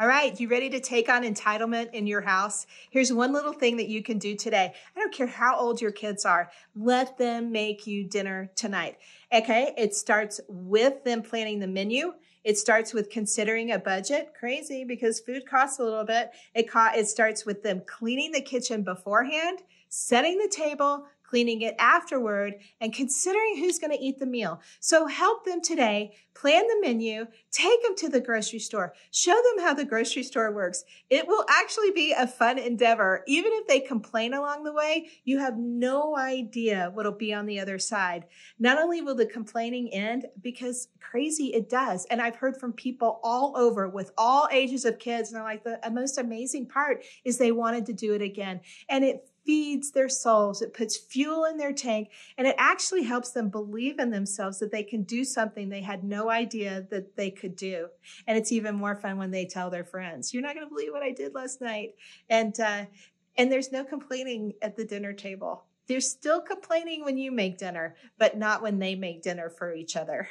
All right, you ready to take on entitlement in your house? Here's one little thing that you can do today. I don't care how old your kids are, let them make you dinner tonight. Okay, it starts with them planning the menu. It starts with considering a budget. Crazy because food costs a little bit. It, co- it starts with them cleaning the kitchen beforehand, setting the table, cleaning it afterward, and considering who's going to eat the meal. So help them today, plan the menu, take them to the grocery store, show them how the grocery store works. It will actually be a fun endeavor. Even if they complain along the way, you have no idea what'll be on the other side. Not only will the complaining end, because crazy it does. And I've heard from people all over with all ages of kids, and they're like, the most amazing part is they wanted to do it again. And it feeds their souls, it puts fuel in their tank, and it actually helps them believe in themselves that they can do something they had no idea that they could do. And it's even more fun when they tell their friends, You're not going to believe what I did last night. And, uh, and there's no complaining at the dinner table. There's still complaining when you make dinner, but not when they make dinner for each other.